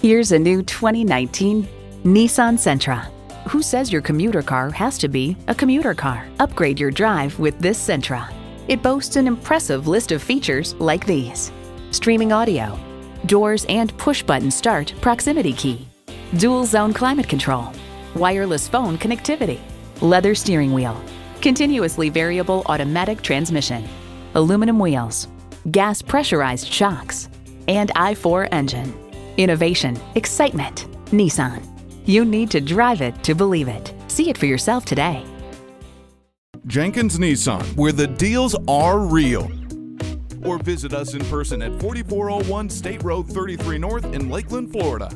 Here's a new 2019 Nissan Sentra. Who says your commuter car has to be a commuter car? Upgrade your drive with this Sentra. It boasts an impressive list of features like these. Streaming audio, doors and push-button start proximity key, dual zone climate control, wireless phone connectivity, leather steering wheel, continuously variable automatic transmission, aluminum wheels, gas pressurized shocks, and i4 engine. Innovation, excitement, Nissan. You need to drive it to believe it. See it for yourself today. Jenkins Nissan, where the deals are real. Or visit us in person at 4401 State Road 33 North in Lakeland, Florida.